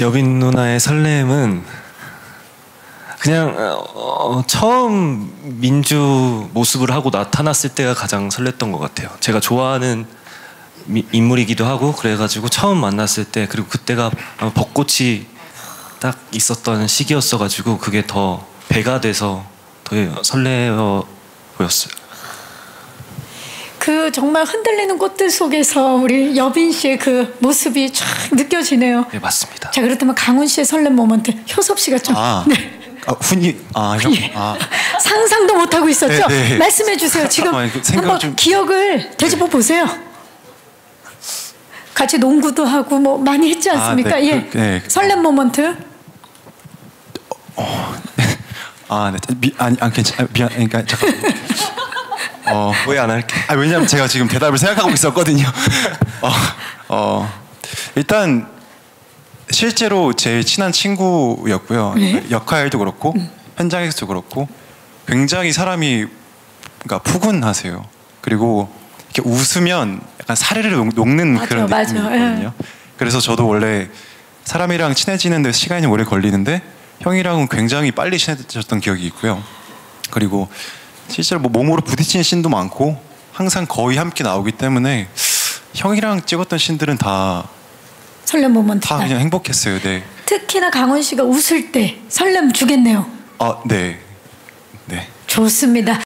여빈 누나의 설렘은 그냥 어, 처음 민주 모습을 하고 나타났을 때가 가장 설렜던 것 같아요. 제가 좋아하는 미- 인물이기도 하고 그래가지고 처음 만났을 때 그리고 그때가 아마 벚꽃이 딱 있었던 시기였어가지고 그게 더 배가 돼서 더 설레어 보였어요. 그 정말 흔들리는 꽃들 속에서 우리 여빈 씨의 그 모습이 쫙 느껴지네요. 네 맞습니다. 자 그렇다면 강훈 씨의 설렘 moment 효섭 씨가 좀 아, 네. 아 훈이 아 형, 아 상상도 못 하고 있었죠. 네, 네. 말씀해 주세요. 지금 잠깐만요. 그 한번 좀- 기억을 되짚어 보세요. 같이 농구도 하고 뭐 많이 했지 않습니까? 아, 네. 예. 그, 네. 설렘 moment. 아, 네. 미, 아니, 아, 괜찮, 미안, 그러니까 잠깐. 어, 왜안 할게? 아, 왜냐면 제가 지금 대답을 생각하고 있었거든요. 어, 어, 일단 실제로 제일 친한 친구였고요. 네. 역할도 그렇고 현장에서도 그렇고 굉장히 사람이 그러니까 푸근하세요. 그리고 이렇게 웃으면 약간 사르르 녹- 녹는 맞아, 그런. 느낌이거든요. 그래서 저도 원래 사람이랑 친해지는데 시간이 오래 걸리는데 형이랑은 굉장히 빨리 친해졌던 기억이 있고요. 그리고 실제로 뭐 몸으로 부딪히는 씬도 많고 항상 거의 함께 나오기 때문에 형이랑 찍었던 씬들은 다, 설렘 모먼트. 다 그냥 행복했어요. 네. 특히나 강훈 씨가 웃을 때 설렘 주겠네요. 아, 네. 네. 좋습니다.